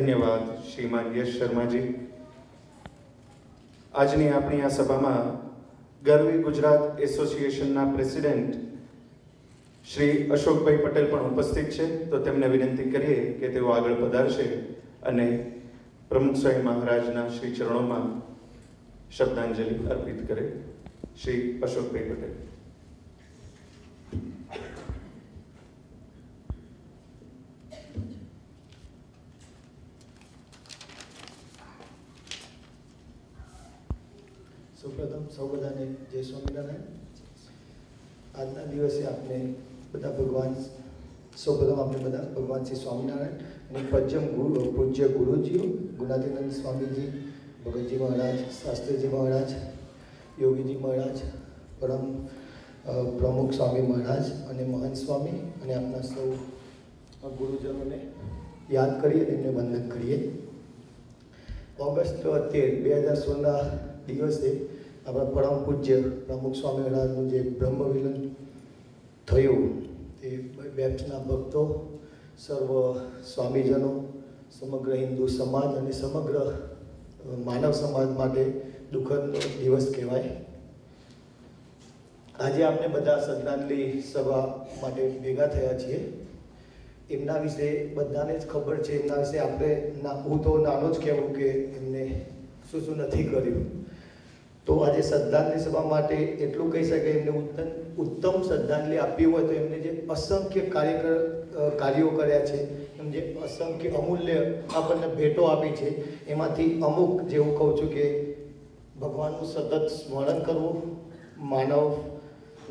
ધન્યવાદ, શ્રીમાન યશ શર્માજી. આજની આપણી આ સભામાં ગરવી ગુજરાત એસોસિએશનના પ્રેસિડેન્ટ શ્રી અશોકભાઈ પટેલ પણ ઉપસ્થિત છે. તો તેમને વિનંતી કરીએ કે તેઓ આગળ પધારશે અને પ્રમુખ સ્વામી મહારાજના શ્રી ચરણોમાં શબ્દાંજલિ અર્પિત કરે. શ્રી અશોકભાઈ પટેલ. સૌપ્રથમ સૌ બધાને જય સ્વામિનારાયણ. આજના દિવસે આપણે બધા ભગવાન, સૌપ્રથમ આપણે બધા ભગવાન શ્રી સ્વામિનારાયણ અને પજ્યમ ગુરુ, પૂજ્ય ગુરુજીઓ, ગુણાતીનંદ સ્વામીજી, ભગતજી મહારાજ, શાસ્ત્રીજી મહારાજ, યોગીજી મહારાજ, પરમ પ્રમુખ સ્વામી મહારાજ અને મહંત સ્વામી અને આપણા સૌ ગુરુજનોને યાદ કરીએ અને એમને વંદન કરીએ. ઓગસ્ટ તેર બે હજાર સોળના દિવસે આપણા પરમ પૂજ્ય પ્રમુખ સ્વામી મહારાજનું જે બ્રહ્મ વિલન થયું, તે બેપ્સના ભક્તો, સર્વ સ્વામીજનો, સમગ્ર હિન્દુ સમાજ અને સમગ્ર માનવ સમાજ માટે દુઃખદ દિવસ કહેવાય. આજે આપણે બધા શ્રદ્ધાંજલિ સભા માટે ભેગા થયા છીએ. એમના વિશે બધાને જ ખબર છે, એમના વિશે આપણે હું તો નાનો જ કહેવું કે એમને શું શું નથી કર્યું. તો આજે શ્રદ્ધાંજલિ સભા માટે એટલું કહી શકાય, એમને ઉત્તમ ઉત્તમ શ્રદ્ધાંજલિ આપી હોય તો એમને જે અસંખ્ય કાર્યકર કાર્યો કર્યા છે, એમ જે અસંખ્ય અમૂલ્ય આપણને ભેટો આપી છે, એમાંથી અમુક જે હું કહું છું કે ભગવાનનું સતત સ્મરણ કરવું, માનવ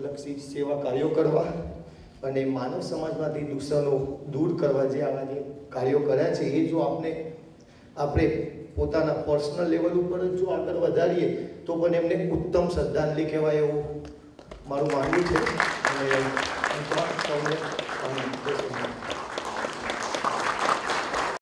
લક્ષી સેવા કાર્યો કરવા અને માનવ સમાજમાંથી દૂષણો દૂર કરવા જે આવા જે કાર્યો કર્યા છે, એ જો આપણે આપણે પોતાના પર્સનલ લેવલ ઉપર જ જો આગળ વધારીએ, તો પણ એમને ઉત્તમ શ્રદ્ધાંજલિ કહેવાય એવું મારું માનવું છે. અને સૌને